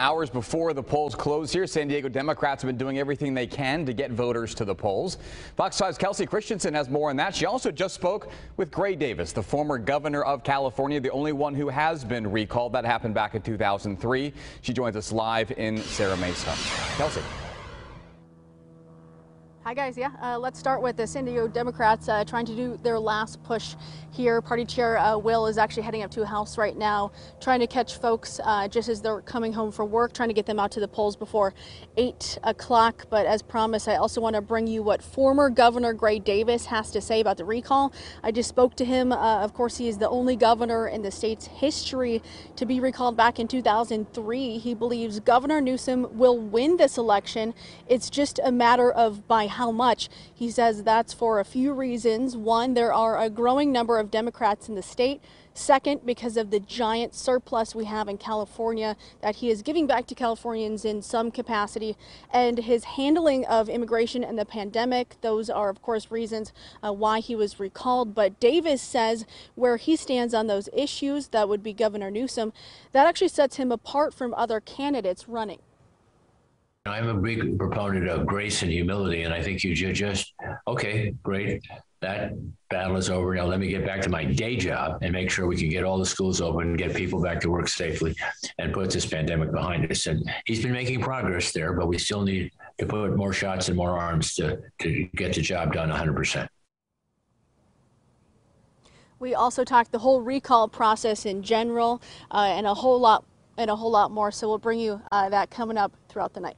Hours before the polls close here, San Diego Democrats have been doing everything they can to get voters to the polls. Fox 5's Kelsey Christensen has more on that. She also just spoke with Gray Davis, the former governor of California, the only one who has been recalled. That happened back in 2003. She joins us live in Serra Mesa. Kelsey. Hi guys, yeah, uh, let's start with the San Diego Democrats uh, trying to do their last push here. Party Chair uh, Will is actually heading up to a house right now, trying to catch folks uh, just as they're coming home from work, trying to get them out to the polls before 8 o'clock. But as promised, I also want to bring you what former Governor Gray Davis has to say about the recall. I just spoke to him. Uh, of course, he is the only governor in the state's history to be recalled back in 2003. He believes Governor Newsom will win this election. It's just a matter of by how much. He says that's for a few reasons. One, there are a growing number of Democrats in the state. Second, because of the giant surplus we have in California that he is giving back to Californians in some capacity. And his handling of immigration and the pandemic, those are, of course, reasons uh, why he was recalled. But Davis says where he stands on those issues, that would be Governor Newsom, that actually sets him apart from other candidates running. I'm a big proponent of grace and humility, and I think you just, okay, great. That battle is over. Now let me get back to my day job and make sure we can get all the schools open and get people back to work safely and put this pandemic behind us. And he's been making progress there, but we still need to put more shots and more arms to, to get the job done 100%. We also talked the whole recall process in general uh, and a whole lot and a whole lot more. So we'll bring you uh, that coming up throughout the night.